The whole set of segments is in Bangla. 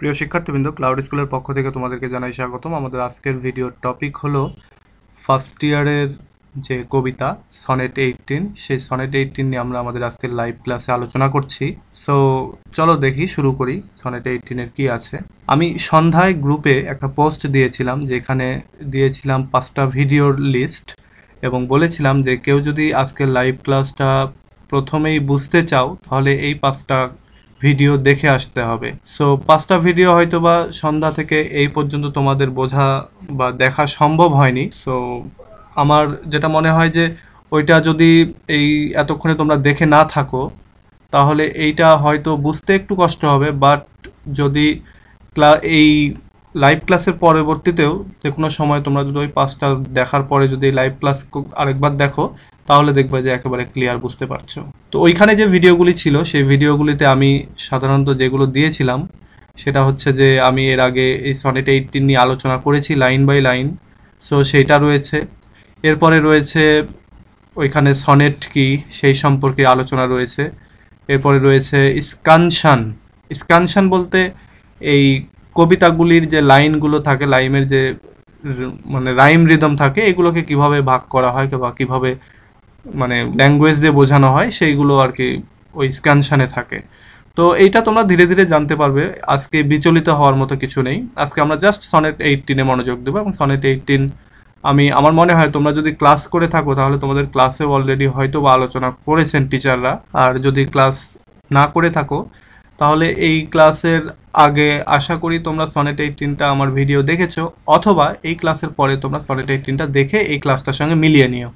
প্রিয় শিক্ষার্থীবৃন্দ ক্লাউড স্কুলের পক্ষ থেকে তোমাদেরকে জানাই স্বাগতম। আমাদের আজকের ভিডিওর টপিক হলো ফার্স্ট ইয়ারের যে কবিতা সনেট এইটিন সেই সনেট এইটিন নিয়ে আমরা আমাদের আজকের লাইভ ক্লাসে আলোচনা করছি। সো চলো দেখি, শুরু করি সনেট এইটিনের কি আছে। আমি সন্ধ্যায় গ্রুপে একটা পোস্ট দিয়েছিলাম, যেখানে দিয়েছিলাম পাঁচটা ভিডিওর লিস্ট এবং বলেছিলাম যে কেউ যদি আজকের লাইভ ক্লাসটা প্রথমেই বুঝতে চাও, তাহলে এই পাঁচটা ভিডিও দেখে আসতে হবে। সো পাঁচটা ভিডিও হয়তো বা সন্ধ্যা থেকে এই পর্যন্ত তোমাদের বোঝা বা দেখা সম্ভব হয়নি। সো আমার যেটা মনে হয় যে, ওইটা যদি এই এতক্ষণে তোমরা দেখে না থাকো, তাহলে এইটা হয়তো বুঝতে একটু কষ্ট হবে। বাট যদি ক্লা, এই লাইভ ক্লাসের পরবর্তীতেও যে কোনো সময় তোমরা যদি ওই পাঁচটা দেখার পরে যদি লাইভ ক্লাস আরেকবার দেখো তাহলে দেখবে যে একেবারে ক্লিয়ার বুঝতে পারছ। তো ওইখানে যে ভিডিওগুলি ছিল, সেই ভিডিওগুলিতে আমি সাধারণত যেগুলো দিয়েছিলাম, সেটা হচ্ছে যে আমি এর আগে এই সনেট এইটিন নিয়ে আলোচনা করেছি লাইন বাই লাইন সো সেইটা রয়েছে। এরপরে রয়েছে ওইখানে সনেট কি, সেই সম্পর্কে আলোচনা রয়েছে। এরপরে রয়েছে স্কানশান স্কানশান বলতে এই কবিতাগুলির যে লাইনগুলো থাকে, লাইমের যে মানে রাইম রিদম থাকে, এগুলোকে কীভাবে ভাগ করা হয় বা কীভাবে মানে ল্যাঙ্গুয়েজ দিয়ে বোঝানো হয়, সেইগুলো আর কি ওই স্ক্যানশানে থাকে। তো এইটা তোমরা ধীরে ধীরে জানতে পারবে। আজকে বিচলিত হওয়ার মতো কিছু নেই। আজকে আমরা জাস্ট সনেট এইটিনে মনোযোগ দেবো এবং সনেট এইটিন আমি, আমার মনে হয় তোমরা যদি ক্লাস করে থাকো তাহলে তোমাদের ক্লাসে অলরেডি হয়তো বা আলোচনা করেছেন টিচাররা আর যদি ক্লাস না করে থাকো, তাহলে এই ক্লাসের আগে আশা করি তোমরা সনেট এইটিনটা আমার ভিডিও দেখেছ। অথবা এই ক্লাসের পরে তোমরা সনেট এইটিনটা দেখে এই ক্লাসটার সঙ্গে মিলিয়ে নিও।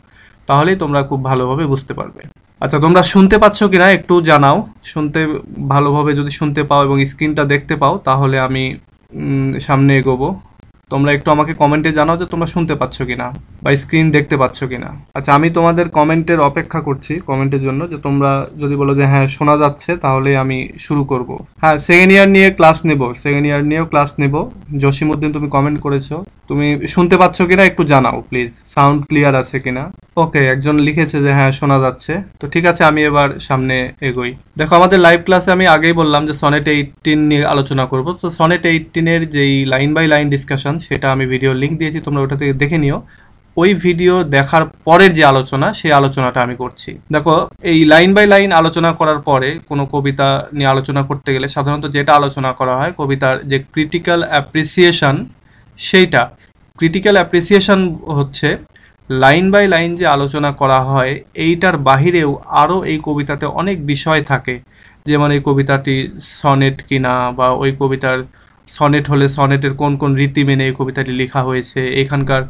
তাহলেই তোমরা খুব ভালোভাবে বুঝতে পারবে। আচ্ছা তোমরা শুনতে পাচ্ছ কিনা একটু জানাও। শুনতে ভালোভাবে যদি শুনতে পাও এবং স্ক্রিনটা দেখতে পাও, তাহলে আমি সামনে এগোবো। তোমরা একটু আমাকে কমেন্টে জানাও যে তোমরা শুনতে পাচ্ছ কিনা বা স্ক্রিন দেখতে পাচ্ছ কিনা। আচ্ছা আমি তোমাদের কমেন্টের অপেক্ষা করছি, কমেন্টের জন্য, যে তোমরা যদি বলো যে হ্যাঁ শোনা যাচ্ছে তাহলে আমি শুরু করব। হ্যাঁ সেকেন্ড ইয়ার নিয়ে ক্লাস নেব সেকেন্ড ইয়ার নিয়েও ক্লাস নেব। জসিমউদ্দিন, তুমি কমেন্ট করেছ। তুমি শুনতে পাচ্ছ কিনা একটু জানাও প্লিজ সাউন্ড ক্লিয়ার আছে কিনা? ওকে একজন লিখেছে যে হ্যাঁ শোনা যাচ্ছে। তো ঠিক আছে, আমি এবার সামনে এগোই। দেখো, আমাদের লাইভ ক্লাসে আমি আগেই বললাম যে সনেট এইটিন নিয়ে আলোচনা করব। তো সনেট এইটিনের যেই লাইন বাই লাইন ডিসকাশন সেটা আমি ভিডিও লিঙ্ক দিয়েছি, তোমরা ওটা থেকে দেখে নিও। ওই ভিডিও দেখার পরের যে আলোচনা, সেই আলোচনাটা আমি করছি। দেখো, এই লাইন বাই লাইন আলোচনা করার পরে, কোনো কবিতা নিয়ে আলোচনা করতে গেলে সাধারণত যেটা আলোচনা করা হয়, কবিতার যে ক্রিটিক্যাল অ্যাপ্রিসিয়েশন সেইটা। ক্রিটিক্যাল অ্যাপ্রিসিয়েশন হচ্ছে লাইন বাই লাইন যে আলোচনা করা হয়, এইটার বাহিরেও আরও এই কবিতাতে অনেক বিষয় থাকে। যেমন এই কবিতাটি সনেট কিনা বা ওই কবিতার সনেট হলে সনেটের কোন কোন রীতি মেনে এই কবিতাটি লেখা হয়েছে, এখানকার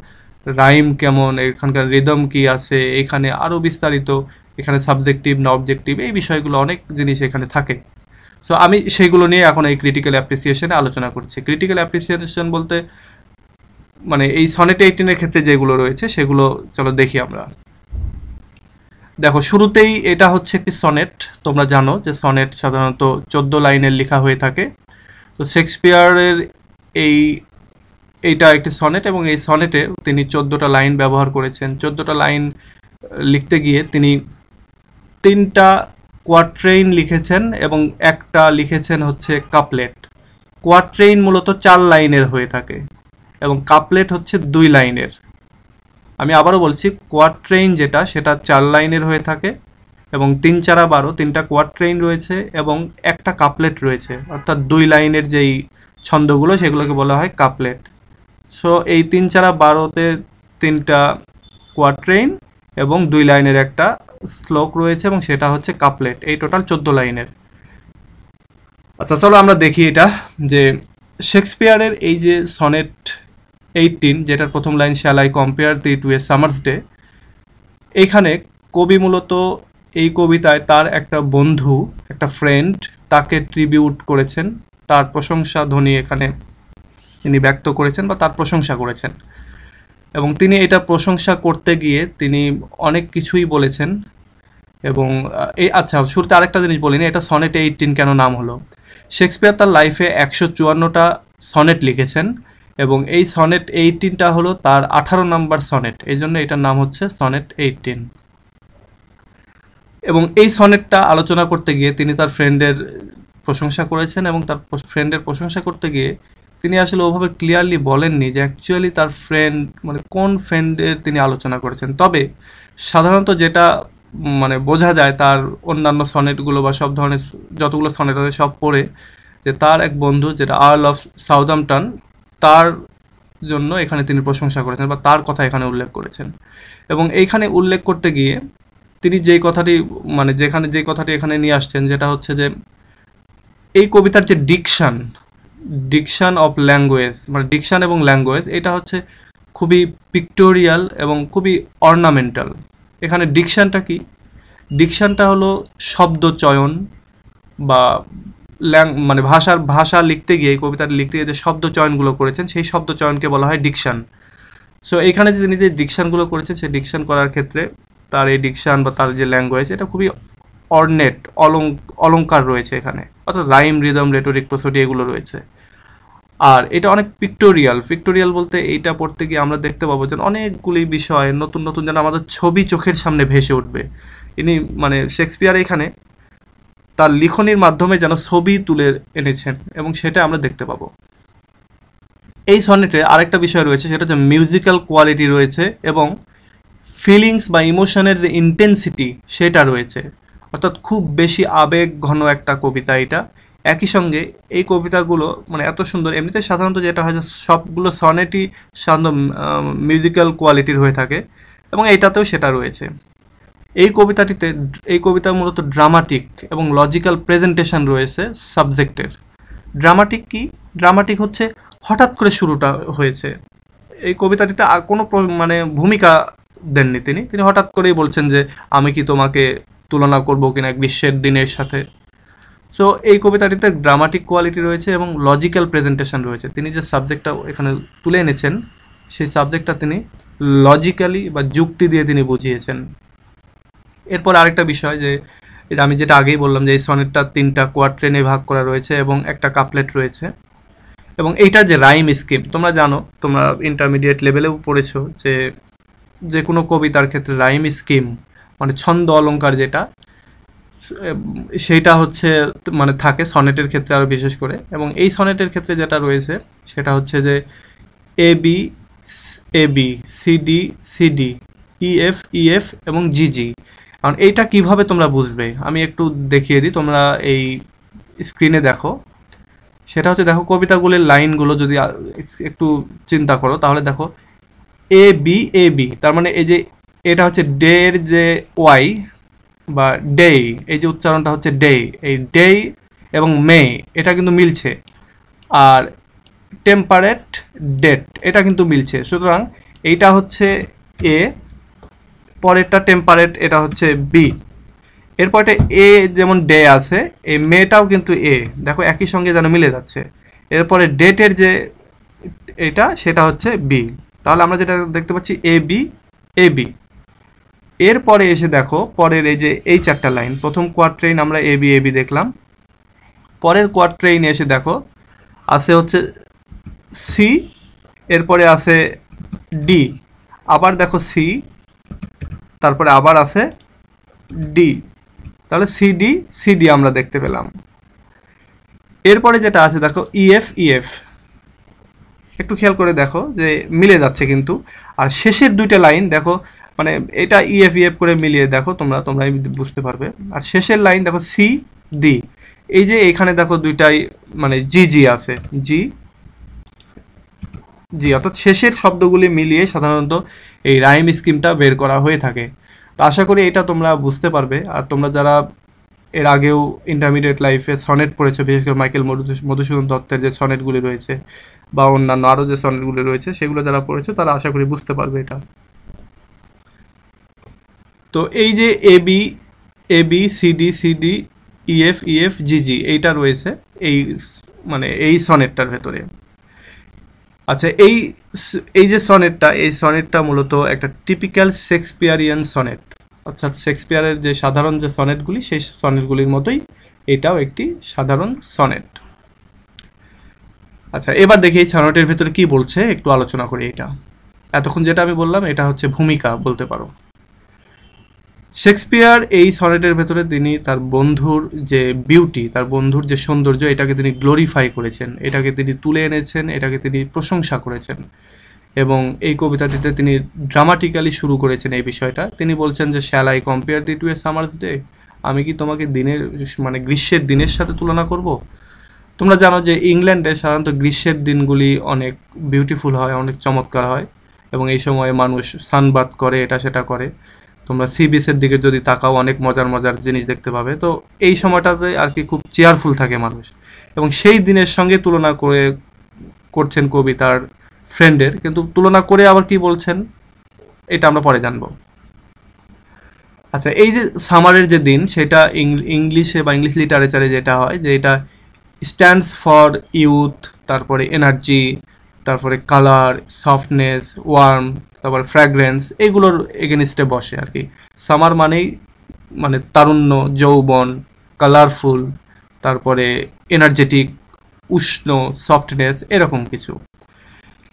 রাইম কেমন, এখানকার রিদম কি আছে, এখানে আরও বিস্তারিত, এখানে সাবজেক্টিভ না অবজেক্টিভ, এই বিষয়গুলো অনেক জিনিস এখানে থাকে। সো আমি সেইগুলো নিয়ে এখন এই ক্রিটিক্যাল অ্যাপ্রিসিয়েশনে আলোচনা করছি। ক্রিটিক্যাল অ্যাপ্রিসিয়েশন বলতে মানে এই সনেট এইটিনের ক্ষেত্রে যেগুলো রয়েছে, সেগুলো চলো দেখি আমরা। দেখো, শুরুতেই এটা হচ্ছে একটি সনেট তোমরা জানো যে সনেট সাধারণত চোদ্দ লাইনের লেখা হয়ে থাকে। তো শেক্সপিয়ারের এই, এইটা একটি সনেট এবং এই সনেটে তিনি চোদ্দোটা লাইন ব্যবহার করেছেন। চোদ্দোটা লাইন লিখতে গিয়ে তিনি তিনটা কোয়াট্রেইন লিখেছেন এবং একটা লিখেছেন হচ্ছে কাপলেট কোয়াট্রেইন মূলত চার লাইনের হয়ে থাকে। এবং কাপলেট হচ্ছে দুই লাইনের। আমি আবারও বলছি কোয়াট্রেইন যেটা, সেটা চার লাইনের হয়ে থাকে এবং তিন চারা বারো, তিনটা কোয়াট্রেইন রয়েছে এবং একটা কাপলেট রয়েছে। অর্থাৎ দুই লাইনের যেই ছন্দগুলো, সেগুলোকে বলা হয় কাপলেট সো এই তিন চারা বারোতে তিনটা কোয়াট্রেইন এবং দুই লাইনের একটা শ্লোক রয়েছে এবং সেটা হচ্ছে কাপলেট এই টোটাল চোদ্দ লাইনের। আচ্ছা চলো আমরা দেখি এটা যে শেক্সপিয়ারের এই যে সনেট এইটিন যেটার প্রথম line shall I compare thee to a summer's day এইখানে কবি মূলত এই কবিতায় তার একটা বন্ধু, একটা ফ্রেন্ড তাকে ট্রিবিউট করেছেন। তার প্রশংসা ধ্বনি এখানে তিনি ব্যক্ত করেছেন বা তার প্রশংসা করেছেন। এবং তিনি এটা প্রশংসা করতে গিয়ে তিনি অনেক কিছুই বলেছেন। এবং এই আচ্ছা শুরুতে আরেকটা জিনিস বলিনি, এটা সনেট এইটিন কেন নাম হলো? শেক্সপিয়ার তার লাইফে একশো চুয়ান্নটা সনেট লিখেছেন। এবং এই সনেট এইটিনটা হলো তার আঠারো নাম্বার সনেট। এই জন্য এটার নাম হচ্ছে সনেট এইটিন। এবং এই সনেটটা আলোচনা করতে গিয়ে তিনি তার ফ্রেন্ডের প্রশংসা করেছেন এবং তার ফ্রেন্ডের প্রশংসা করতে গিয়ে তিনি আসলে ওভাবে ক্লিয়ারলি বলেননি যে অ্যাকচুয়ালি তার ফ্রেন্ড মানে কোন ফ্রেন্ডের তিনি আলোচনা করেছেন। তবে সাধারণত যেটা মানে বোঝা যায় তার অন্যান্য সনেটগুলো বা সব ধরনের যতগুলো সনেট আছে সব পড়ে যে তার এক বন্ধু যেটা আর্ল অফ সাউদামটন তার জন্য এখানে তিনি প্রশংসা করেছেন বা তার কথা এখানে উল্লেখ করেছেন। এবং এইখানে উল্লেখ করতে গিয়ে তিনি যেই কথাটি মানে যেখানে যে কথাটি এখানে নিয়ে আসছেন যেটা হচ্ছে যে এই কবিতার যে ডিকশান ডিকশান অফ ল্যাঙ্গুয়েজ মানে ডিকশান এবং ল্যাঙ্গুয়েজ এটা হচ্ছে খুবই পিক্টোরিয়াল এবং খুবই অর্নামেন্টাল এখানে ডিকশানটা কি? ডিকশানটা হলো শব্দ চয়ন বা মানে ভাষার, ভাষা লিখতে গিয়ে কবিতাটা লিখতে গিয়ে যে শব্দ চয়নগুলো করেছেন, সেই শব্দ চয়নকে বলা হয় ডিকশান। সো এখানে যে তিনি যে ডিকশনগুলো করেছেন, সেই ডিকশন করার ক্ষেত্রে তার এই ডিকশান বা তার যে ল্যাঙ্গুয়েজ, এটা খুবই অর্নেট, অলং অলঙ্কার রয়েছে এখানে। অর্থাৎ রাইম, রিদম, রেটোরিক, প্রসোডি এগুলো রয়েছে। আর এটা অনেক পিক্টোরিয়াল পিক্টোরিয়াল বলতে এইটা পড়তে গিয়ে আমরা দেখতে পাবো যে অনেকগুলি বিষয়, নতুন নতুন যেন আমাদের ছবি চোখের সামনে ভেসে উঠবে। ইনি মানে শেক্সপিয়ার এখানে তার লিখনির মাধ্যমে যেন ছবি তুলে এনেছেন এবং সেটা আমরা দেখতে পাবো। এই সনেটে আরেকটা বিষয় রয়েছে, সেটা হচ্ছে মিউজিক্যাল কোয়ালিটি রয়েছে এবং ফিলিংস বা ইমোশনের যে ইন্টেন্সিটি সেটা রয়েছে। অর্থাৎ খুব বেশি আবেগ ঘন একটা কবিতা এটা। একই সঙ্গে এই কবিতাগুলো মানে এত সুন্দর, এমনিতে সাধারণত যেটা হয় যে সবগুলো সনেটই সাধারণত মিউজিক্যাল কোয়ালিটির হয়ে থাকে এবং এইটাতেও সেটা রয়েছে। এই কবিতাটিতে, এই কবিতা মূলত ড্রামাটিক এবং লজিক্যাল প্রেজেন্টেশন রয়েছে সাবজেক্টের ড্রামাটিক কি? ড্রামাটিক হচ্ছে হঠাৎ করে শুরুটা হয়েছে। এই কবিতাটিতে কোনো মানে ভূমিকা দেননি তিনি। তিনি হঠাৎ করেই বলছেন যে, আমি কি তোমাকে তুলনা করব কিনা গ্রীষ্মের দিনের সাথে? সো এই কবিতাটিতে ড্রামাটিক কোয়ালিটি রয়েছে এবং লজিক্যাল প্রেজেন্টেশন রয়েছে। তিনি যে সাবজেক্টটা এখানে তুলে এনেছেন, সেই সাবজেক্টটা তিনি লজিক্যালি বা যুক্তি দিয়ে তিনি বুঝিয়েছেন। এরপর আরেকটা বিষয় যে আমি যেটা আগেই বললাম যে এই সনেটটা তিনটা কোয়ার্ট্রেনে ভাগ করা রয়েছে এবং একটা কাপলেট রয়েছে। এবং এইটার যে রাইম স্কিম তোমরা জানো, তোমরা ইন্টারমিডিয়েট লেভেলেও পড়েছো যে যে কোনো কবিতার ক্ষেত্রে রাইম স্কিম মানে ছন্দ অলঙ্কার যেটা, সেইটা হচ্ছে মানে থাকে সনেটের ক্ষেত্রে আরও বিশেষ করে। এবং এই সনেটের ক্ষেত্রে যেটা রয়েছে, সেটা হচ্ছে যে A B A B C CD CD EF EF এবং জিজি কারণ এইটা কীভাবে তোমরা বুঝবে? আমি একটু দেখিয়ে দিই, তোমরা এই স্ক্রিনে দেখো। সেটা হচ্ছে দেখো, কবিতাগুলির লাইনগুলো যদি একটু চিন্তা করো, তাহলে দেখো এ বি এ বি তার মানে এই যে এটা হচ্ছে ডে এর যে ওয়াই বা ডে এই যে উচ্চারণটা হচ্ছে ডে এই ডে এবং মে, এটা কিন্তু মিলছে। আর টেম্পারেট ডেট, এটা কিন্তু মিলছে। সুতরাং এইটা হচ্ছে এ পরেরটা টেম্পারেট এটা হচ্ছে বি এরপর এটা এ যেমন ডে আছে, এই মেটাও কিন্তু এ দেখো একই সঙ্গে যেন মিলে যাচ্ছে। এরপরে ডেটের যে এটা, সেটা হচ্ছে বি তাহলে আমরা যেটা দেখতে পাচ্ছি এ বি এ বি এরপরে এসে দেখো, পরের এই যে এই চারটা লাইন প্রথম কোয়ার্ট্রেইন আমরা এ বি এ বি দেখলাম। পরের কোয়ার্ট্রেইন এসে দেখো, আছে হচ্ছে সি এরপরে আছে ডি আবার দেখো সি তারপরে আবার আছে ডি তাহলে সিডি সিডি আমরা দেখতে পেলাম। এরপরে যেটা আছে, দেখো ইএফ ইএফ একটু খেয়াল করে দেখো যে মিলে যাচ্ছে কিন্তু। আর শেষের দুইটা লাইন, দেখো মানে এটা ইএফ ইএফ করে মিলিয়ে দেখো তোমরা তোমরা বুঝতে পারবে। আর শেষের লাইন, দেখো সি ডি এই যে এখানে দেখো দুইটাই মানে জি জি আছে। জি জি, অর্থাৎ শেষের শব্দগুলি মিলিয়ে সাধারণত এই রাইম স্কিমটা বের করা হয়ে থাকে। তো আশা করি এটা তোমরা বুঝতে পারবে। আর তোমরা যারা এর আগেও ইন্টারমিডিয়েট লাইফে সনেট পড়েছে, বিশেষ করে মাইকেল মধুসূদন দত্তের যে সনেটগুলি রয়েছে বা অন্যান্য আরও যে সনেটগুলি রয়েছে, সেগুলো যারা পড়েছে, তারা আশা করি বুঝতে পারবে এটা। তো এই যে A B A B CD CD EF EF GG এইটা রয়েছে এই মানে এই সনেটটার ভেতরে। আচ্ছা এই এই যে সনেটটা, এই সনেটটা মূলত একটা টিপিক্যাল শেক্সপিয়ারিয়ান সনেট। অর্থাৎ শেক্সপিয়ারের যে সাধারণ যে সনেটগুলি, সেই সনেটগুলির মতোই এটাও একটি সাধারণ সনেট। আচ্ছা এবার দেখি এই সনেটের ভেতরে কি বলছে, একটু আলোচনা করি এটা। এতক্ষণ যেটা আমি বললাম, এটা হচ্ছে ভূমিকা বলতে পারো। শেক্সপিয়ার এই সনেটের ভেতরে তিনি তার বন্ধুর যে বিউটি, তার বন্ধুর যে সৌন্দর্য, এটাকে তিনি গ্লোরিফাই করেছেন। এটাকে তিনি তুলে এনেছেন, এটাকে তিনি প্রশংসা করেছেন। এবং এই কবিতাটিতে তিনি ড্রামাটিক্যালি শুরু করেছেন এই বিষয়টা। তিনি বলছেন যে shall I compare thee to a summer's day আমি কি তোমাকে দিনের মানে গ্রীষ্মের দিনের সাথে তুলনা করব? তোমরা জানো যে, ইংল্যান্ডে সাধারণত গ্রীষ্মের দিনগুলি অনেক বিউটিফুল হয়, অনেক চমৎকার হয়। এবং এই সময় মানুষ সানবাদ করে, এটা সেটা করে। তোমরা সি বিচের দিকে যদি তাকাও, অনেক মজার মজার জিনিস দেখতে পাবে। তো এই সময়টাতে আর কি খুব চেয়ারফুল থাকে মানুষ। এবং সেই দিনের সঙ্গে তুলনা করে করছেন কবি তার ফ্রেন্ডের কিন্তু তুলনা করে আবার কি বলছেন, এটা আমরা পরে জানব। আচ্ছা এই যে সামারের যে দিন, সেটা ইংলিশে বা ইংলিশ লিটারেচারে যেটা হয়, যে এটা স্ট্যান্ডস ফর ইউথ তারপরে এনার্জি তারপরে কালার সফটনেস ওয়ার্ম তারপর ফ্র্যাগরেন্স এগুলোর এগেনিস্টে বসে আর কি। সামার মানেই মানে তারুণ্য, যৌবন কালারফুল তারপরে এনার্জেটিক উষ্ণ সফটনেস এরকম কিছু।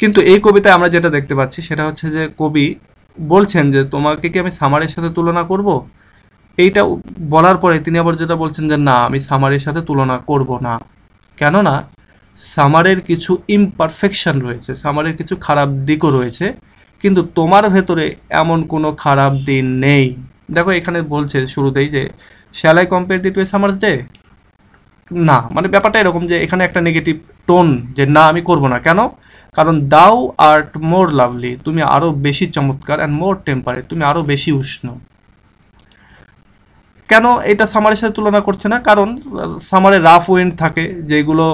কিন্তু এই কবিতায় আমরা যেটা দেখতে পাচ্ছি সেটা হচ্ছে যে কবি বলছেন যে, তোমাকে কি আমি সামারের সাথে তুলনা করব? এইটা বলার পরে তিনি আবার যেটা বলছেন যে, না, আমি সামারের সাথে তুলনা করব না। কেননা সামারের কিছু ইমপারফেকশন রয়েছে সামারের কিছু খারাপ দিকও রয়েছে কিন্তু তোমার ভেতরে এমন কোনো খারাপ দিন নেই। দেখো, এখানে বলছে শুরুতেই যে shall I compare thee to a summer's day না মানে ব্যাপারটা এরকম যে, এখানে একটা নেগেটিভ টোন যে, না, আমি করব না। কেন? কারণ দাও আর্ট মোর লাভলি তুমি আরও বেশি চমৎকার অ্যান্ড মোর টেম্পারেট তুমি আরও বেশি উষ্ণ। কেন এটা সামারের সাথে তুলনা করছে না? কারণ সামারে রাফ উইন্ড থাকে, যেগুলো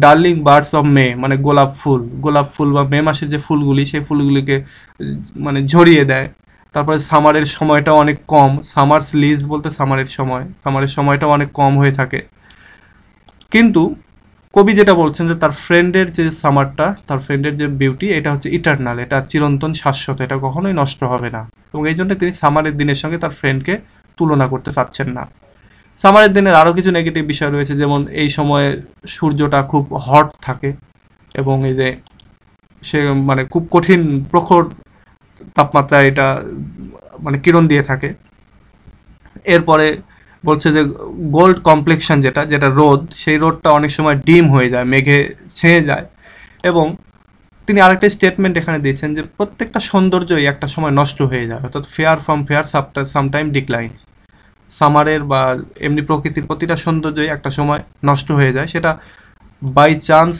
ডার্লিং বার্ডস অফ মে মানে গোলাপ ফুল গোলাপ ফুল বা মে মাসের যে ফুলগুলি, সেই ফুলগুলিকে মানে ঝরিয়ে দেয়। তারপরে সামারের সময়টা অনেক কম। সামার স্লিজ বলতে সামারের সময়। সামারের সময়টাও অনেক কম হয়ে থাকে। কিন্তু কবি যেটা বলছেন যে তার ফ্রেন্ডের যে সামারটা, তার ফ্রেন্ডের যে বিউটি, এটা হচ্ছে ইটার্নাল, এটা চিরন্তন শাশ্বত, এটা কখনোই নষ্ট হবে না। এবং এই জন্য তিনি সামারের দিনের সঙ্গে তার ফ্রেন্ডকে তুলনা করতে চাচ্ছেন না। সামারের দিনের আরও কিছু নেগেটিভ বিষয় রয়েছে, যেমন এই সময়ে সূর্যটা খুব হট থাকে এবং এই যে সে মানে খুব কঠিন প্রখর তাপমাত্রা এটা মানে কিরণ দিয়ে থাকে। এরপরে বলছে যে গোল্ড কমপ্লেকশন যেটা যেটা রোদ, সেই রোদটা অনেক সময় ডিম হয়ে যায়, মেঘে ছেয়ে যায়। এবং তিনি আরেকটা স্টেটমেন্ট এখানে দিয়েছেন যে প্রত্যেকটা সৌন্দর্যই একটা সময় নষ্ট হয়ে যায় অর্থাৎ fair from fair sometime declines সামারের বা এমনি প্রকৃতির প্রতিটা সৌন্দর্যই একটা সময় নষ্ট হয়ে যায়। সেটা বাই চান্স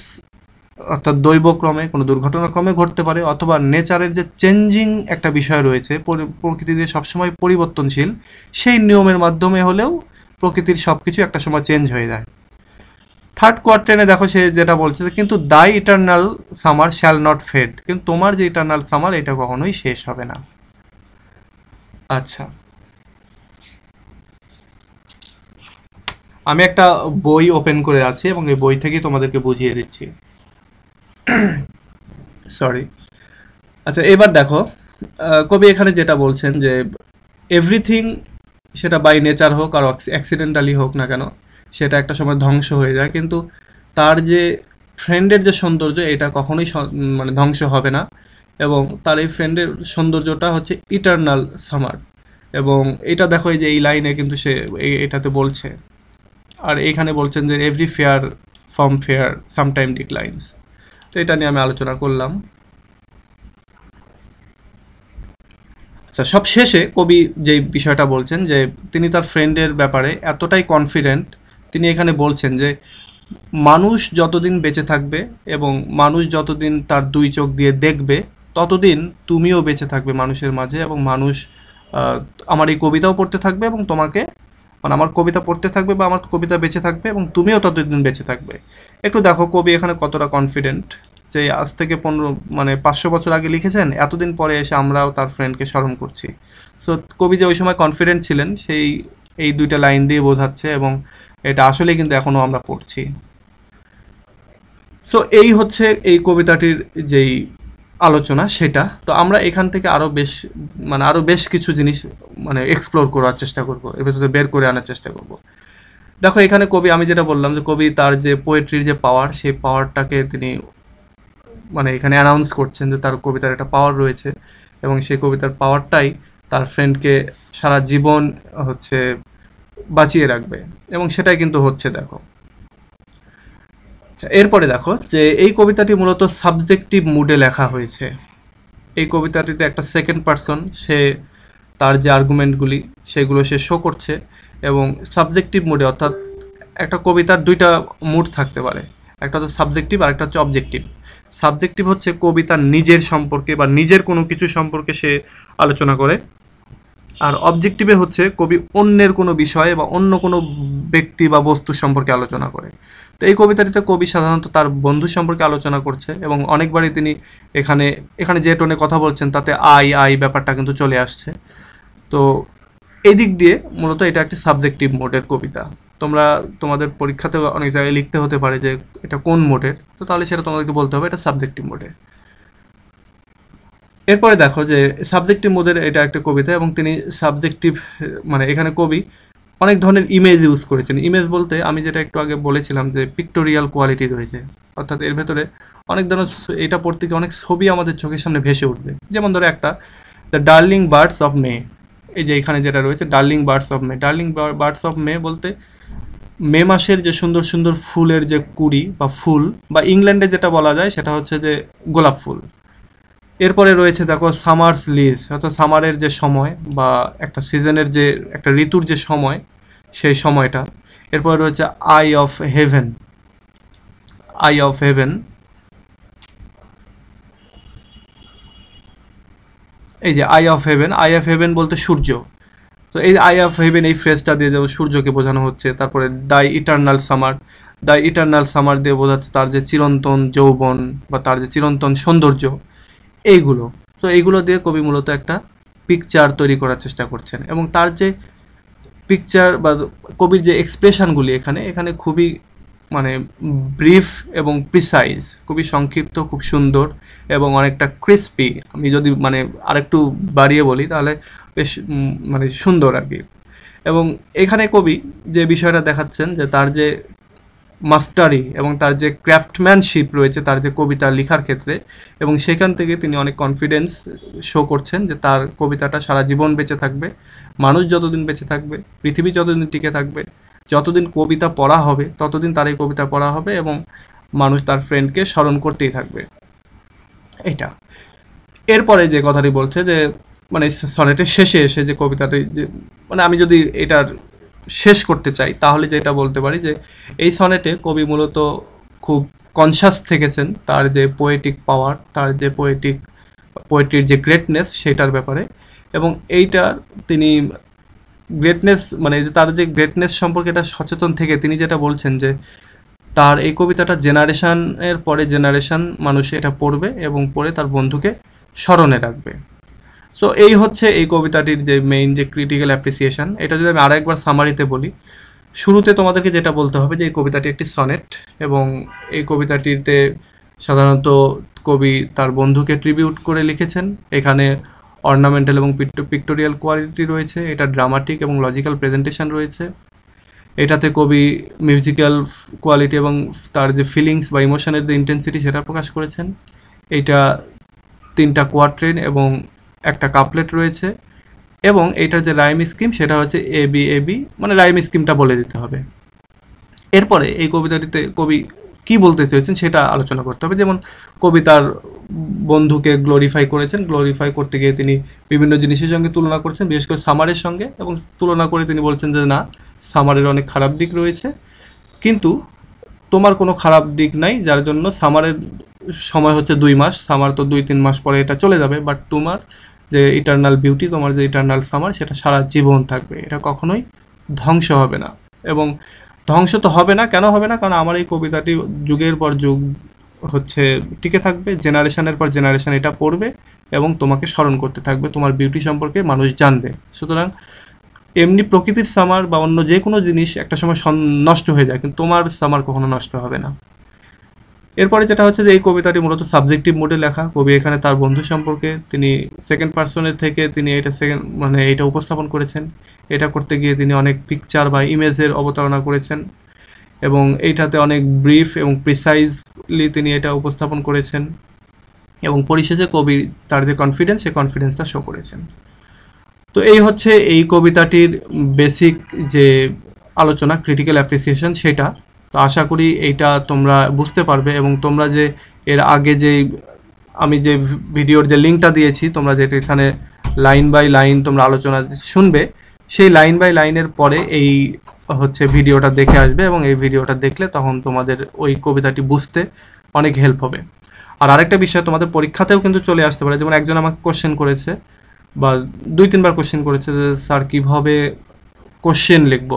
অর্থাৎ দৈবক্রমে, কোনো দুর্ঘটনাক্রমে ঘটতে পারে অথবা নেচারের যে চেঞ্জিং একটা বিষয় রয়েছে প্রকৃতি যে সবসময় পরিবর্তনশীল, সেই নিয়মের মাধ্যমে হলেও প্রকৃতির সব কিছু একটা সময় চেঞ্জ হয়ে যায়। থার্ড কোয়ার্টারে দেখো সে যেটা বলছে কিন্তু thy eternal summer shall not fade কিন্তু তোমার যে ইটার্নাল সামার এটা কখনোই শেষ হবে না। আচ্ছা। আমি একটা বই ওপেন করে আছি এবং এই বই থেকেই তোমাদেরকে বুঝিয়ে দিচ্ছি। সরি আচ্ছা এবার দেখো কবি এখানে যেটা বলছেন যে এভরিথিং সেটা বাই নেচার হোক আর অ্যাক্সিডেন্টালি হোক না কেন, সেটা একটা সময় ধ্বংস হয়ে যায়। কিন্তু তার যে ফ্রেন্ডের যে সৌন্দর্য, এটা কখনোই মানে ধ্বংস হবে না। এবং তার এই ফ্রেন্ডের সৌন্দর্যটা হচ্ছে ইটার্নাল সামার এবং এটা দেখো এই যে এই লাইনে কিন্তু সে এটাতে বলছে। আর এখানে বলছেন যে every fair from fair sometime declines তো এটা নিয়ে আমি আলোচনা করলাম। আচ্ছা সব শেষে কবি যে বিষয়টা বলছেন যে তিনি তার ফ্রেন্ডের ব্যাপারে এতটাই কনফিডেন্ট তিনি এখানে বলছেন যে মানুষ যতদিন বেঁচে থাকবে এবং মানুষ যতদিন তার দুই চোখ দিয়ে দেখবে, ততদিন তুমিও বেঁচে থাকবে মানুষের মাঝে এবং মানুষ আমার এই কবিতাও পড়তে থাকবে এবং তোমাকে মানে আমার কবিতা পড়তে থাকবে বা আমার কবিতা বেঁচে থাকবে এবং তুমিও ততদিন বেঁচে থাকবে। একটু দেখো কবি এখানে কতটা কনফিডেন্ট যে আজ থেকে পনেরো মানে পাঁচশো বছর আগে লিখেছেন, এতদিন পরে এসে আমরাও তার ফ্রেন্ডকে স্মরণ করছি। সো কবি যে ওই সময় কনফিডেন্ট ছিলেন, সেই, এই দুইটা লাইন দিয়ে বোঝাচ্ছে এবং এটা আসলে কিন্তু এখনও আমরা পড়ছি। সো এই হচ্ছে এই কবিতাটির যেই আলোচনা সেটা। তো আমরা এখান থেকে আরও বেশ মানে আরও বেশ কিছু জিনিস মানে এক্সপ্লোর করার চেষ্টা করব এর ভেতরে বের করে আনার চেষ্টা করব। দেখো, এখানে কবি, আমি যেটা বললাম যে কবি তার যে পোয়েট্রির যে পাওয়ার সেই পাওয়ারটাকে তিনি মানে এখানে অ্যানাউন্স করছেন যে তার কবিতার একটা পাওয়ার রয়েছে এবং সেই কবিতার পাওয়ারটাই তার ফ্রেন্ডকে সারা জীবন, হচ্ছে, বাঁচিয়ে রাখবে। এবং সেটাই কিন্তু হচ্ছে, দেখো। আচ্ছা এরপরে দেখো যে এই কবিতাটি মূলত সাবজেক্টিভ মুডে লেখা হয়েছে। এই কবিতাটিতে একটা সেকেন্ড পার্সন সে তার যে আর্গুমেন্টগুলি সেগুলো সে শো করছে এবং সাবজেক্টিভ মুডে অর্থাৎ একটা কবিতার দুইটা মুড থাকতে পারে। একটা হচ্ছে সাবজেক্টিভ আর একটা হচ্ছে অবজেক্টিভ সাবজেক্টিভ হচ্ছে কবিতার নিজের সম্পর্কে বা নিজের কোনো কিছু সম্পর্কে সে আলোচনা করে। আর অবজেক্টিভে হচ্ছে কবি অন্যের কোনো বিষয়ে বা অন্য কোনো ব্যক্তি বা বস্তু সম্পর্কে আলোচনা করে। তো এই কবিতাটিতে কবি সাধারণত তার বন্ধু সম্পর্কে আলোচনা করছে এবং অনেকবারই তিনি এখানে এখানে যে টোনে কথা বলছেন তাতে আই আই ব্যাপারটা কিন্তু চলে আসছে। তো এই দিক দিয়ে মূলত এটা একটি সাবজেক্টিভ মোডের কবিতা। তোমরা, তোমাদের পরীক্ষাতে অনেক জায়গায় লিখতে হতে পারে যে এটা কোন মোডের। তো তাহলে সেটা তোমাদেরকে বলতে হবে, এটা সাবজেক্টিভ মোডের। এরপরে দেখো যে সাবজেক্টিভ মোডের এটা একটা কবিতা এবং তিনি সাবজেক্টিভ মানে এখানে কবি অনেক ধরনের ইমেজ ইউজ করেছেন। ইমেজ বলতে আমি যেটা একটু আগে বলেছিলাম যে পিক্টোরিয়াল কোয়ালিটি রয়েছে। অর্থাৎ এর ভেতরে অনেক ধরনের এটা পড়তে গিয়ে অনেক ছবি আমাদের চোখের সামনে ভেসে উঠবে। যেমন ধরো একটা the darling birds of May এই যে এখানে যেটা রয়েছে darling birds of May darling birds of May বলতে মে মাসের যে সুন্দর সুন্দর ফুলের যে কুড়ি বা ফুল বা ইংল্যান্ডে যেটা বলা যায় সেটা হচ্ছে যে গোলাপ ফুল। এরপরে রয়েছে দেখো সামার্স লিজ অর্থাৎ সামারের যে সময় বা একটা সিজনের যে, একটা ঋতুর যে সময়, সেই সময়টা। এরপরে রয়েছে eye of heaven eye of heaven এই যে eye of heaven eye of heaven বলতে সূর্য। তো এই আই অফ হেভেন এই ফ্রেজটা দিয়ে যেমন সূর্যকে বোঝানো হচ্ছে, তারপরে thy eternal summer the eternal summer দিয়ে বোঝাচ্ছে তার যে চিরন্তন যৌবন বা তার যে চিরন্তন সৌন্দর্য। এইগুলো। তো এইগুলো দিয়ে কবি মূলত একটা পিকচার তৈরি করার চেষ্টা করছেন। এবং তার যে পিকচার বা কবির যে এক্সপ্রেশনগুলি এখানে এখানে খুবই মানে ব্রিফ এবং প্রিসাইজ খুবই সংক্ষিপ্ত, খুব সুন্দর এবং অনেকটা ক্রিস্পি আমি যদি মানে আরেকটু বাড়িয়ে বলি, তাহলে বেশ মানে সুন্দর আর কি। এবং এখানে কবি যে বিষয়টা দেখাচ্ছেন, যে তার যে মাস্টারি এবং তার যে ক্রাফটম্যানশিপ রয়েছে, তার যে কবিতা লেখার ক্ষেত্রে এবং সেখান থেকে তিনি অনেক কনফিডেন্স শো করছেন যে তার কবিতাটা সারা জীবন বেঁচে থাকবে, মানুষ যতদিন বেঁচে থাকবে, পৃথিবী যতদিন টিকে থাকবে, যতদিন কবিতা পড়া হবে, ততদিন তার এই কবিতা পড়া হবে এবং মানুষ তার ফ্রেন্ডকে স্মরণ করতেই থাকবে। এটা। এরপরে যে কথাটি বলছে যে মানে সনেটের শেষে এসে যে কবিতাটি যে মানে আমি যদি এটার শেষ করতে চাই, তাহলে যেটা বলতে পারি যে এই সনেটে কবি মূলত খুব কনসাস থেকেছেন তার যে পোয়েটিক পাওয়ার তার যে পোয়েটিক পোয়েট্রির যে গ্রেটনেস সেটার ব্যাপারে এবং এইটার তিনি গ্রেটনেস মানে তার যে গ্রেটনেস সম্পর্কে এটা সচেতন থেকে তিনি যেটা বলছেন যে তার এই কবিতাটা জেনারেশনের পরে জেনারেশন মানুষ এটা পড়বে এবং পড়ে তার বন্ধুকে স্মরণে রাখবে। সো এই হচ্ছে এই কবিতাটির যে মেইন যে ক্রিটিক্যাল অ্যাপ্রিসিয়েশন এটা যদি আমি আরেকবার সামারিতে বলি, শুরুতে তোমাদেরকে যেটা বলতে হবে যে এই কবিতাটি একটি সনেট এবং এই কবিতাটিতে সাধারণত কবি তার বন্ধুকে ট্রিবিউট করে লিখেছেন। এখানে অর্নামেন্টাল এবং পিক্টোরিয়াল কোয়ালিটি রয়েছে, এটা ড্রামাটিক এবং লজিক্যাল প্রেজেন্টেশন রয়েছে। এটাতে কবি মিউজিক্যাল কোয়ালিটি এবং তার যে ফিলিংস বা ইমোশনের যে ইন্টেন্সিটি সেটা প্রকাশ করেছেন। এটা তিনটা কোয়াট্রেন এবং একটা কাপলেট রয়েছে, এবং এটার যে রাইম স্কিম সেটা হচ্ছে এ বি এ বি মানে রাইম স্কিমটা বলে দিতে হবে। এরপরে এই কবিতাটিতে কবি কি বলতে চেয়েছেন সেটা আলোচনা করতে হবে। যেমন কবি তার বন্ধুকে গ্লোরিফাই করেছেন গ্লোরিফাই করতে গিয়ে তিনি বিভিন্ন জিনিসের সঙ্গে তুলনা করছেন, বিশেষ করে সামারের সঙ্গে, এবং তুলনা করে তিনি বলছেন যে না, সামারের অনেক খারাপ দিক রয়েছে। কিন্তু তোমার কোনো খারাপ দিক নাই, যার জন্য সামারের সময় হচ্ছে দুই মাস, সামার তো দুই, তিন মাস পরে এটা চলে যাবে বাট তোমার যে ইটার্নাল বিউটি তোমার যে ইটার্নাল সামার সেটা সারা জীবন থাকবে। এটা কখনোই ধ্বংস হবে না। এবং ধ্বংস তো হবে না, কেন হবে না? কারণ আমার এই কবিতাটি যুগের পর যুগ হচ্ছে টিকে থাকবে জেনারেশনের পর জেনারেশন এটা পড়বে এবং তোমাকে স্মরণ করতে থাকবে, তোমার বিউটি সম্পর্কে মানুষ জানবে। সুতরাং এমনি প্রকৃতির সামার বা অন্য যে কোনো জিনিস একটা সময় নষ্ট হয়ে যায়, কিন্তু তোমার সামার কখনো নষ্ট হবে না। এরপরে যেটা হচ্ছে যে এই কবিতাটি মূলত সাবজেক্টিভ মোডে লেখা। কবি এখানে তার বন্ধু সম্পর্কে তিনি সেকেন্ড পার্সনের থেকে তিনি এটা সেকেন্ড মানে এটা উপস্থাপন করেছেন। এটা করতে গিয়ে তিনি অনেক পিকচার বা ইমেজের অবতারণা করেছেন এবং এইটাতে অনেক ব্রিফ এবং প্রিসাইজলি তিনি এটা উপস্থাপন করেছেন এবং পরিশেষে কবি তার যে কনফিডেন্স সে কনফিডেন্সটা শো করেছেন। তো এই হচ্ছে এই কবিতাটির বেসিক যে আলোচনা ক্রিটিক্যাল অ্যাপ্রিসিয়েশন সেটা। তো আশা করি এইটা তোমরা বুঝতে পারবে এবং তোমরা যে এর আগে যে আমি যে ভিডিওর যে লিঙ্কটা দিয়েছি, তোমরা যেটা এখানে লাইন বাই লাইন তোমরা আলোচনা শুনবে, সেই লাইন বাই লাইনের পরে এই হচ্ছে ভিডিওটা দেখে আসবে এবং এই ভিডিওটা দেখলে তখন তোমাদের ওই কবিতাটি বুঝতে অনেক হেল্প হবে। আর আরেকটা বিষয় তোমাদের পরীক্ষাতেও কিন্তু চলে আসতে পারে, যেমন একজন আমাকে কোশ্চেন করেছে বা দুই তিনবার কোশ্চেন করেছে যে, স্যার, কীভাবে কোশ্চেন লিখব?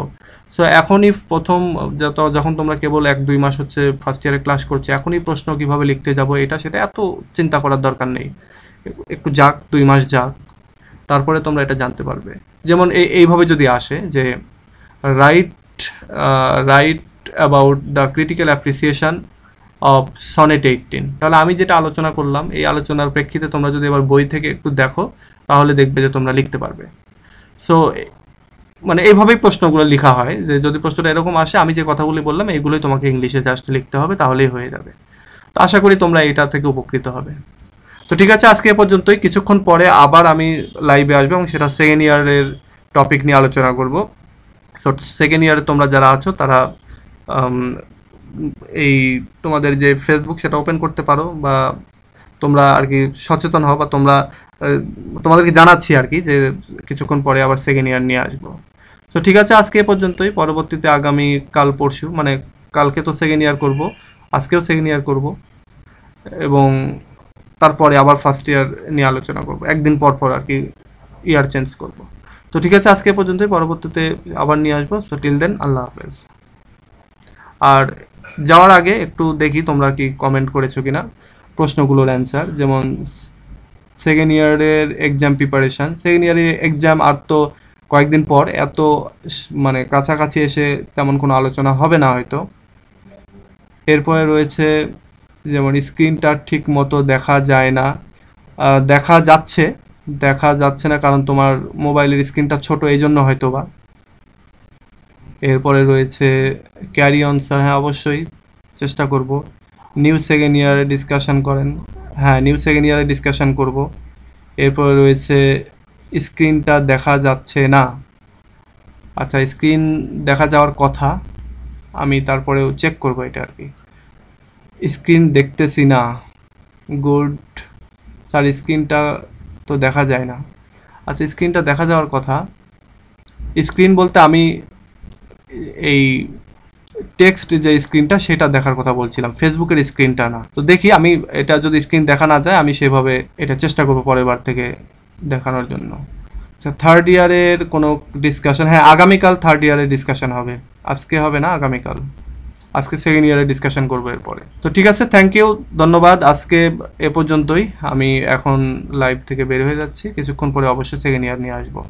সো এখনই প্রথম, যত, যখন তোমরা কেবল এক, দুই মাস হচ্ছে ফার্স্ট ইয়ারে ক্লাস করছে, এখনই প্রশ্ন কীভাবে লিখতে যাব, এটা সেটা এত চিন্তা করার দরকার নেই। একটু যাক, দুই মাস যাক, তারপরে তোমরা এটা জানতে পারবে। যেমন এই, এইভাবে যদি আসে যে write write about the critical appreciation of sonnet eighteen তাহলে আমি যেটা আলোচনা করলাম, এই আলোচনার প্রেক্ষিতে তোমরা যদি এবার বই থেকে একটু দেখো, তাহলে দেখবে যে তোমরা লিখতে পারবে। সো মানে এইভাবেই প্রশ্নগুলো লেখা হয়, যে যদি প্রশ্নটা এরকম আসে, আমি যে কথাগুলি বললাম এইগুলোই তোমাকে ইংলিশে জাস্ট লিখতে হবে, তাহলেই হয়ে যাবে। তো আশা করি তোমরা এটা থেকে উপকৃত হবে। তো ঠিক আছে, আজকে এ পর্যন্তই। কিছুক্ষণ পরে আবার আমি লাইভে আসব এবং সেটা সেকেন্ড ইয়ারের টপিক নিয়ে আলোচনা করব। সো সেকেন্ড ইয়ারে তোমরা যারা আছো, তারা এই তোমাদের যে ফেসবুক সেটা ওপেন করতে পারো বা তোমরা আর কি সচেতন হও বা তোমরা তোমাদেরকে জানাচ্ছি আর কি যে কিছুক্ষণ পরে আবার সেকেন্ড ইয়ার নিয়ে আসব। তো ঠিক আছে, আজকে পর্যন্তই। পরবর্তীতে আগামী কাল পরশু মানে কালকে তো সেকেন্ড ইয়ার করব, আজকেও সেকেন্ড ইয়ার করব, এবং তারপরে আবার ফার্স্ট ইয়ার নিয়ে আলোচনা করব, একদিন পর পর আর কি ইয়ার চেঞ্জ করব। তো ঠিক আছে, আজকে পর্যন্তই। পরবর্তীতে আবার নিয়ে আসব। সো টিল দেন আল্লাহ হাফেজ। আর যাওয়ার আগে একটু দেখি তোমরা কি কমেন্ট করেছ কিনা, প্রশ্নগুলোর অ্যান্সার যেমন সেকেন্ড ইয়ারের এক্সাম প্রিপারেশান সেকেন্ড ইয়ারের এক্সাম আর তো কয়েকদিন পর এত মানে কাছাকাছি এসে তেমন কোনো আলোচনা হবে না হয়তো। এরপরে রয়েছে যেমন স্ক্রিনটা ঠিক মতো দেখা যায় না। দেখা যাচ্ছে দেখা যাচ্ছে না কারণ তোমার মোবাইলের স্ক্রিনটা ছোট এই জন্য হয়তো বা এরপরে রয়েছে ক্যারি অন স্যার হ্যাঁ অবশ্যই চেষ্টা করব। নিউ সেকেন্ড ইয়ারে ডিসকাশন করেন। হ্যাঁ নিউ সেকেন্ড ইয়ারে ডিসকাশন করব। এরপরে রয়েছে স্ক্রিনটা দেখা যাচ্ছে না। আচ্ছা স্ক্রিন দেখা যাওয়ার কথা। আমি তারপরেও চেক করব এটা আর কি। স্ক্রিন দেখতেছি না। গুড। স্যার, স্ক্রিনটা তো দেখা যায় না। আচ্ছা স্ক্রিনটা দেখা যাওয়ার কথা। স্ক্রিন বলতে আমি এই টেক্সট যে স্ক্রিনটা, সেটা দেখার কথা বলছিলাম। ফেসবুকের স্ক্রিনটা না। তো দেখি, আমি এটা যদি স্ক্রিন দেখা না যায়, আমি সেভাবে এটা চেষ্টা করব পরের বার থেকে দেখানোর জন্য। আচ্ছা থার্ড ইয়ারের কোনো ডিসকাশন হ্যাঁ আগামীকাল থার্ড ইয়ারের ডিসকাশন হবে। আজকে হবে না, আগামীকাল। আজকে সেকেন্ড ইয়ারে ডিসকাশন করব এরপরে। তো ঠিক আছে থ্যাংক ইউ ধন্যবাদ। আজকে এ পর্যন্তই। আমি এখন লাইভ থেকে বের হয়ে যাচ্ছি। কিছুক্ষণ পরে অবশ্যই সেকেন্ড ইয়ার নিয়ে আসব।